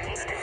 Thanks,